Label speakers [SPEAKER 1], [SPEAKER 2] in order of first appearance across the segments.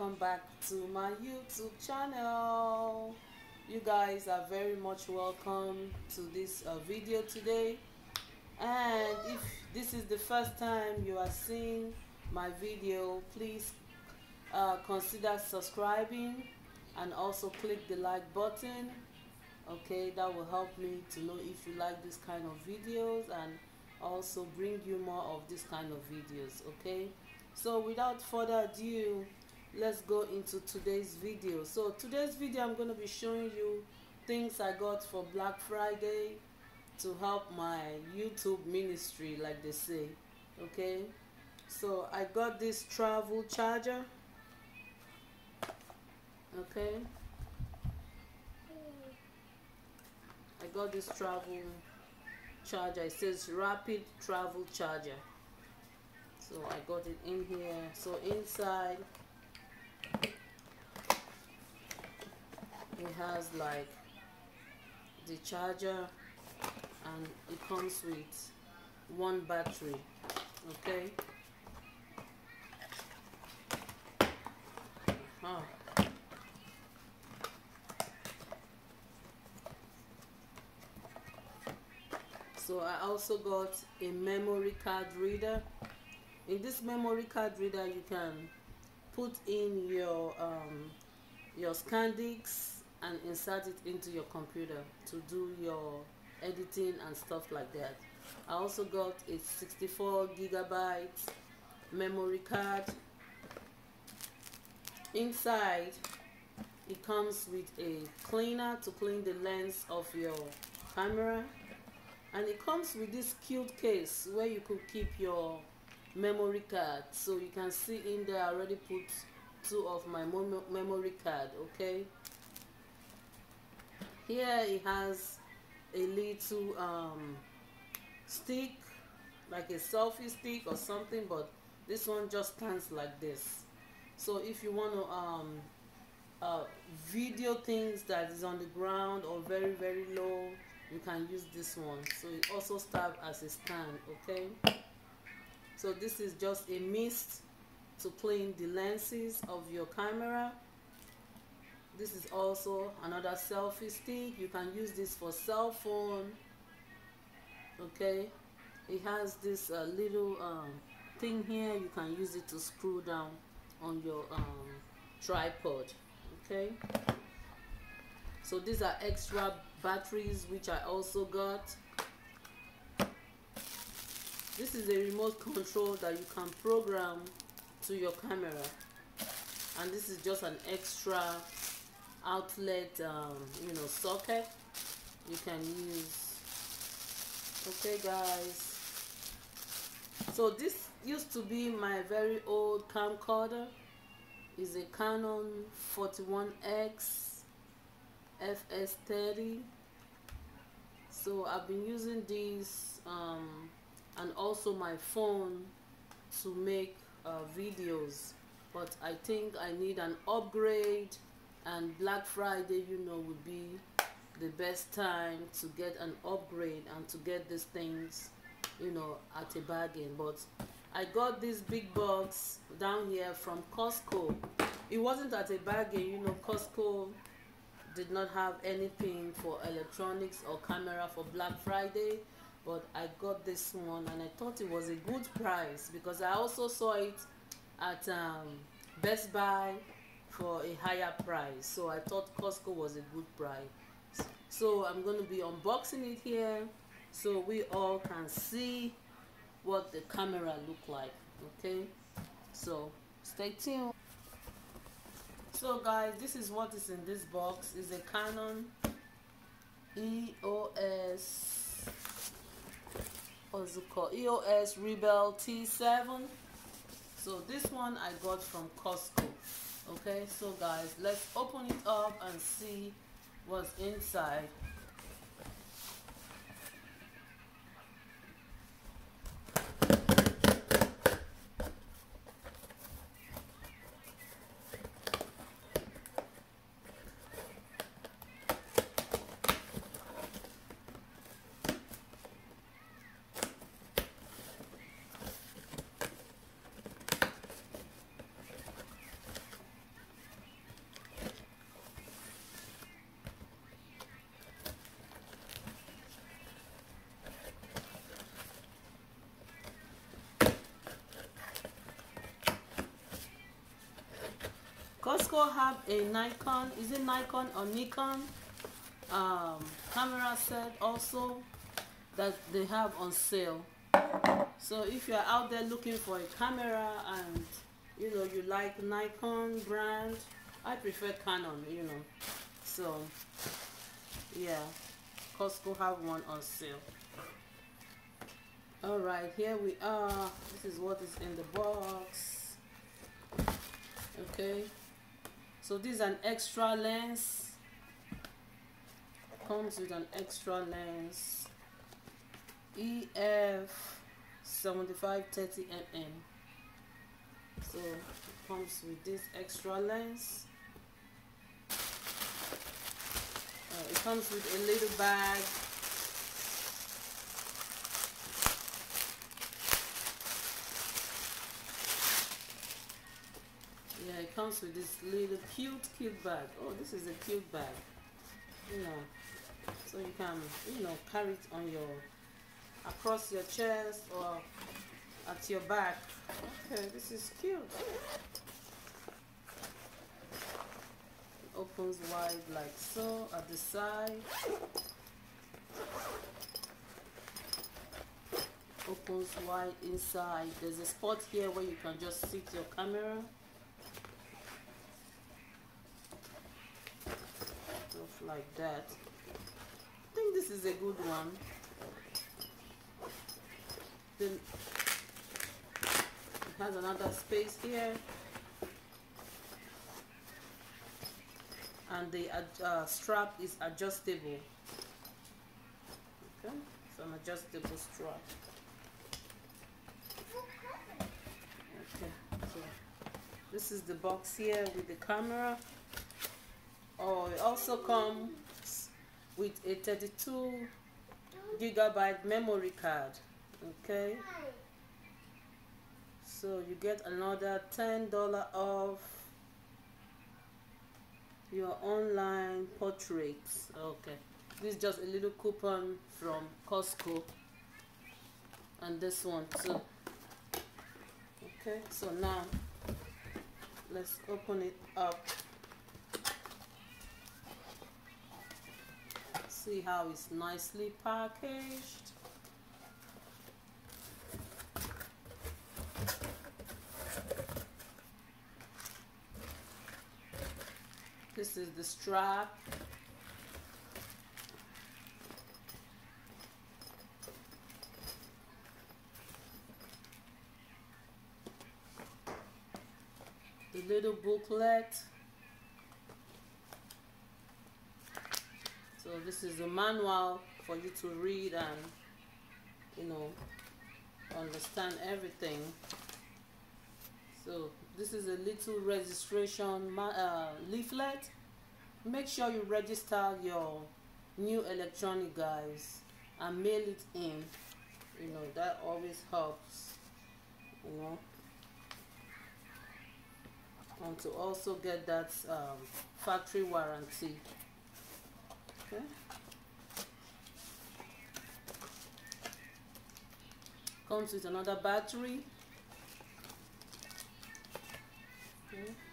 [SPEAKER 1] welcome back to my youtube channel. You guys are very much welcome to this uh, video today. And if this is the first time you are seeing my video please uh, consider subscribing and also click the like button. Okay that will help me to know if you like this kind of videos and also bring you more of this kind of videos. Okay so without further ado let's go into today's video. So today's video i'm going to be showing you things i got for black friday to help my youtube ministry like they say okay? So i got this travel charger okay? I got this travel charger. It says rapid travel charger. So I got it in here. So inside it has like the charger and it comes with one battery okay huh. so I also got a memory card reader in this memory card reader you can put in your um, your SanDisk and insert it into your computer to do your editing and stuff like that. I also got a 64 gigabyte memory card. Inside it comes with a cleaner to clean the lens of your camera. And it comes with this cute case where you could keep your memory card. So you can see in there I already put two of my memory card okay here it has a little um, stick like a selfie stick or something but this one just stands like this. So if you want to um, uh, video things that is on the ground or very very low you can use this one. So it also serves as a stand okay? So this is just a mist to clean the lenses of your camera this is also another selfie stick you can use this for cell phone okay? It has this uh, little um, thing here. You can use it to screw down on your um, tripod okay? So these are extra batteries which I also got. This is a remote control that you can program to your camera. And this is just an extra outlet um, you know socket. You can use okay guys. So this used to be my very old camcorder. Is a Canon 41X FS30 so I've been using these um, and also my phone to make uh, videos. But I think I need an upgrade and Black Friday you know would be the best time to get an upgrade and to get these things you know at a bargain. But I got this big box down here from Costco. It wasn't at a bargain you know. Costco did not have anything for electronics or camera for Black Friday but I got this one and I thought it was a good price because I also saw it at um, Best Buy for a higher price. So I thought Costco was a good price. So I'm going to be unboxing it here so we all can see what the camera look like okay? So stay tuned. So guys this is what is in this box. Is a Canon EOS what's it called? EOS Rebel T7 so this one I got from Costco okay so guys let's open it up and see what's inside Costco have a Nikon, is it Nikon or Nikon um, camera set also that they have on sale. So if you're out there looking for a camera and you know you like Nikon brand, I prefer Canon, you know. So yeah, Costco have one on sale. All right, here we are. This is what is in the box. Okay. So this is an extra lens. Comes with an extra lens. EF 7530 mm. So it comes with this extra lens. Uh, it comes with a little bag yeah it comes with this little cute cute bag. Oh this is a cute bag. You know so you can you know carry it on your across your chest or at your back. Okay this is cute. Opens wide like so at the side. Opens wide inside. There's a spot here where you can just sit your camera stuff like that. I think this is a good one. Then it has another space here. And the uh, strap is adjustable. Okay it's an adjustable strap. Okay so this is the box here with the camera oh it also comes with a 32 gigabyte memory card okay? So you get another ten dollar off your online portraits. Okay. This is just a little coupon from Costco and this one too okay? So now let's open it up see how it's nicely packaged This is the strap. The little booklet. So this is a manual for you to read and you know understand everything. So this is a little registration uh, leaflet. Make sure you register your new electronic guys and mail it in. You know that always helps you know. And to also get that um, factory warranty okay comes with another battery. Yeah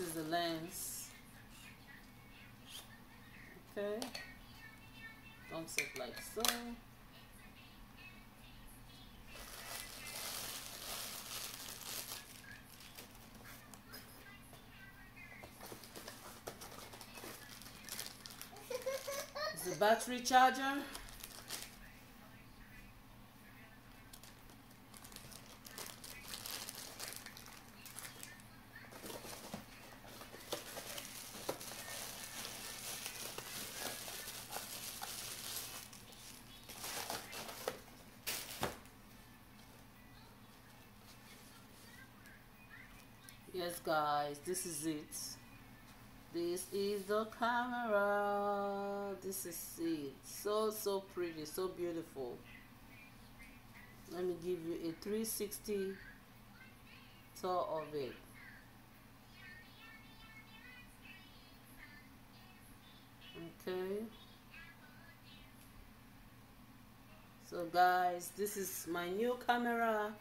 [SPEAKER 1] this is the lens. Okay. Don't sit like so. The battery charger guys. This is it. This is the camera. This is it. So so pretty so beautiful. Let me give you a 360 tour of it. Okay. So guys this is my new camera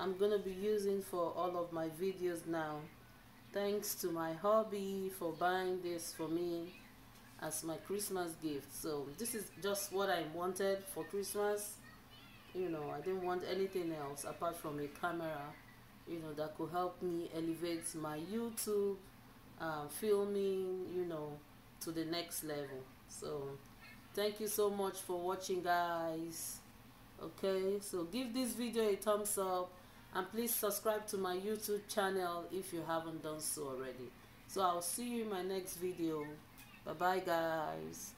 [SPEAKER 1] I'm gonna be using for all of my videos now. Thanks to my hobby for buying this for me as my Christmas gift. So this is just what I wanted for Christmas. You know I didn't want anything else apart from a camera you know that could help me elevate my YouTube uh, filming you know to the next level. So thank you so much for watching guys. Okay so give this video a thumbs up and please subscribe to my youtube channel if you haven't done so already. So i'll see you in my next video. Bye bye guys